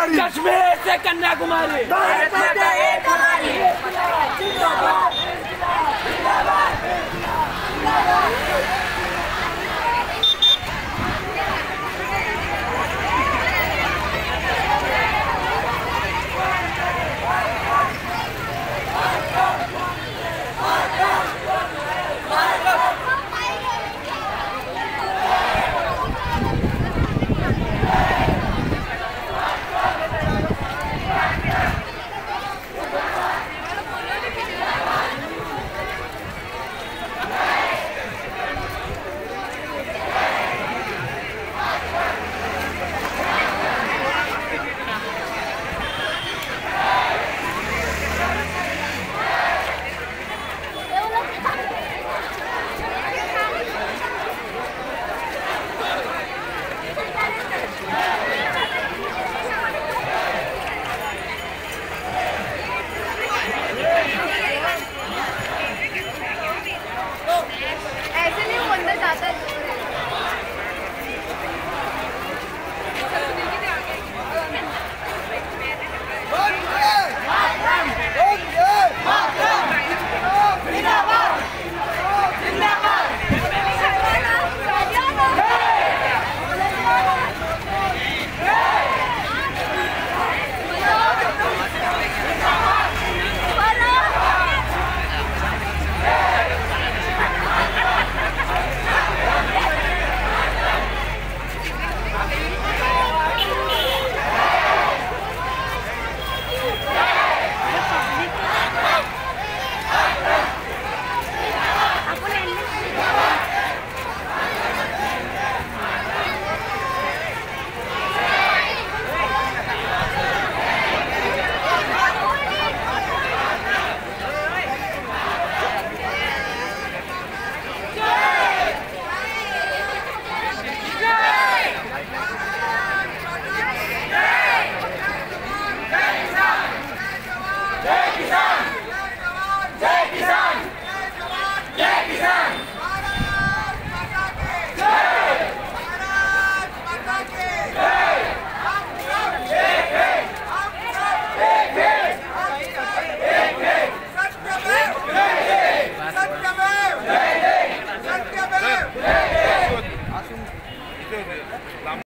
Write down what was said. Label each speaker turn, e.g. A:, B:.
A: कन्याकुमारी
B: कश्मीर से कन्याकुमारी।
A: भारत माता एक हमारी।